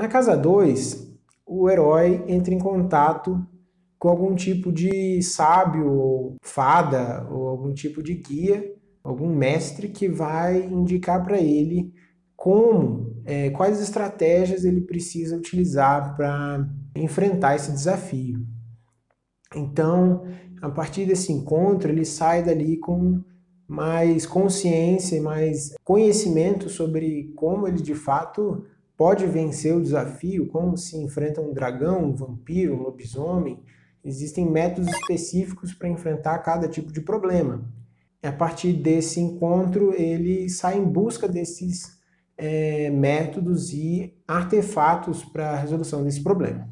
Na casa 2, o herói entra em contato com algum tipo de sábio ou fada ou algum tipo de guia, algum mestre que vai indicar para ele como, é, quais estratégias ele precisa utilizar para enfrentar esse desafio. Então, a partir desse encontro, ele sai dali com mais consciência e mais conhecimento sobre como ele de fato pode vencer o desafio, como se enfrenta um dragão, um vampiro, um lobisomem. Existem métodos específicos para enfrentar cada tipo de problema. E a partir desse encontro, ele sai em busca desses é, métodos e artefatos para a resolução desse problema.